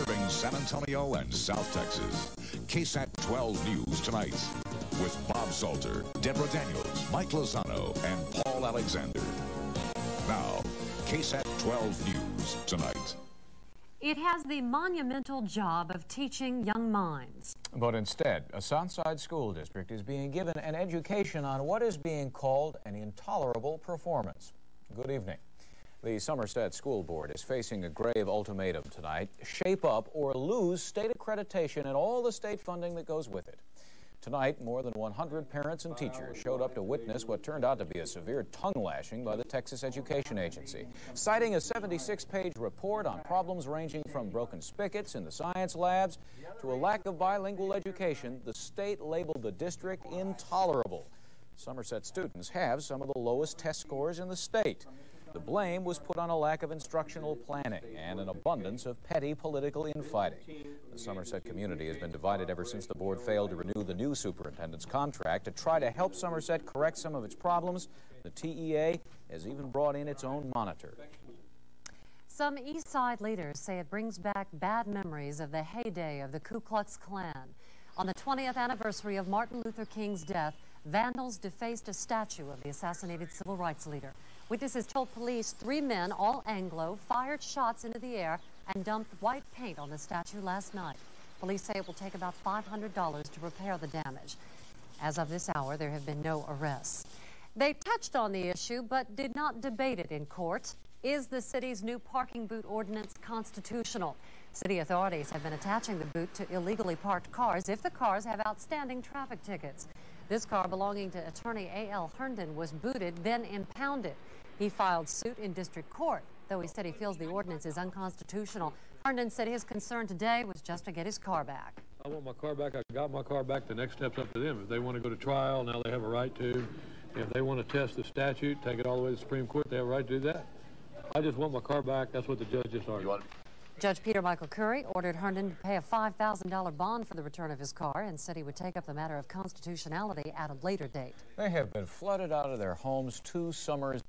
serving San Antonio and South Texas. KSAT 12 News tonight with Bob Salter, Deborah Daniels, Mike Lozano, and Paul Alexander. Now, KSAT 12 News tonight. It has the monumental job of teaching young minds. But instead, a Southside school district is being given an education on what is being called an intolerable performance. Good evening. The Somerset School Board is facing a grave ultimatum tonight. Shape up or lose state accreditation and all the state funding that goes with it. Tonight, more than 100 parents and teachers showed up to witness what turned out to be a severe tongue lashing by the Texas Education Agency. Citing a 76-page report on problems ranging from broken spigots in the science labs to a lack of bilingual education, the state labeled the district intolerable. Somerset students have some of the lowest test scores in the state. The blame was put on a lack of instructional planning and an abundance of petty political infighting. The Somerset community has been divided ever since the board failed to renew the new superintendent's contract. To try to help Somerset correct some of its problems, the TEA has even brought in its own monitor. Some East Side leaders say it brings back bad memories of the heyday of the Ku Klux Klan. On the 20th anniversary of Martin Luther King's death, vandals defaced a statue of the assassinated civil rights leader. Witnesses told police three men, all Anglo, fired shots into the air and dumped white paint on the statue last night. Police say it will take about $500 to repair the damage. As of this hour, there have been no arrests. They touched on the issue but did not debate it in court. Is the city's new parking boot ordinance constitutional? City authorities have been attaching the boot to illegally parked cars if the cars have outstanding traffic tickets. This car belonging to attorney A.L. Herndon was booted, then impounded. He filed suit in district court, though he said he feels the ordinance is unconstitutional. Herndon said his concern today was just to get his car back. I want my car back. I got my car back. The next step's up to them. If they want to go to trial, now they have a right to. If they want to test the statute, take it all the way to the Supreme Court, they have a right to do that. I just want my car back. That's what the judge just argued. Judge Peter Michael Curry ordered Herndon to pay a $5,000 bond for the return of his car and said he would take up the matter of constitutionality at a later date. They have been flooded out of their homes two summers